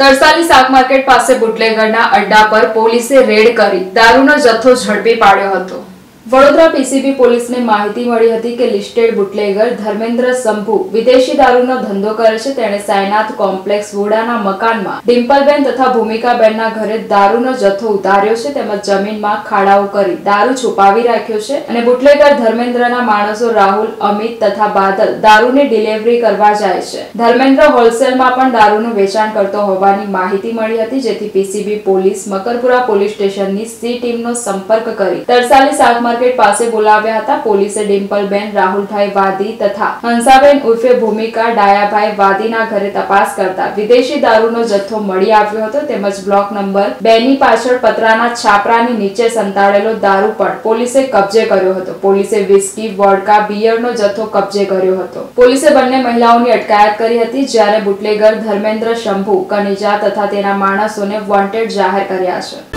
તરસાલી શાક માર્કેટ પાસે બુટલેગરના અડ્ડા પર પોલીસે રેડ કરી દારૂનો જથ્થો ઝડપી પાડ્યો હતો. વડોદરા પીસીબી પોલીસને માહિતી મળી હતી કે લિસ્ટેડ બુટલેગર ધર્મેન્દ્ર સંભુ વિદેશી દારૂનો ધંધો કરે છે. તેણે સાયનાથ કોમ્પ્લેક્સ વોડાના મકાનમાં ડિમ્પલબેન તથા ભૂમિકાબેનના ઘરે દારૂનો જથ્થો ઉતાર્યો છે તેમજ જમીનમાં ખાડાઓ કરી દારૂ છુપાવી રાખ્યો છે અને બુટલેગર ધર્મેન્દ્રના માણસો રાહુલ, અમિત તથા બાદલ દારૂની ડિલિવરી કરવા જાય છે. ધર્મેન્દ્ર હોલસેલમાં પણ દારૂનું વેચાણ કરતો હોવાની માહિતી મળી હતી, જેથી પીસીબી પોલીસ મકરપુરા પોલીસ સ્ટેશનની સી ટીમનો સંપર્ક કરી તરસાલી શાક માર્કેટ પાસે બોલાવ્યા હતા. પોલીસે ડિમ્પલબેન રાહુલભાઈ વાદી તથા હંસાબેન ઉર્ફે ભૂમિકા ડાયાભાઈ વાદીના ઘરે તપાસ કરતા વિદેશી દારૂનો જથ્થો મળી આવ્યો હતો. તેમજ બ્લોક નંબર બે ની પાછળ પતરાના છાપરાની નીચે સંતાડેલો દારૂ પણ પોલીસે કબજે કર્યો હતો. પોલીસે વિસ્કી, વોડકા, બિયરનો જથ્થો કબજે કર્યો હતો. પોલીસે બંને મહિલાઓની અટકાયત કરી હતી, જ્યારે બુટલેગર ધર્મેન્દ્ર શંભુ, કનિજા તથા તેના માણસોને વોન્ટેડ જાહેર કર્યા છે.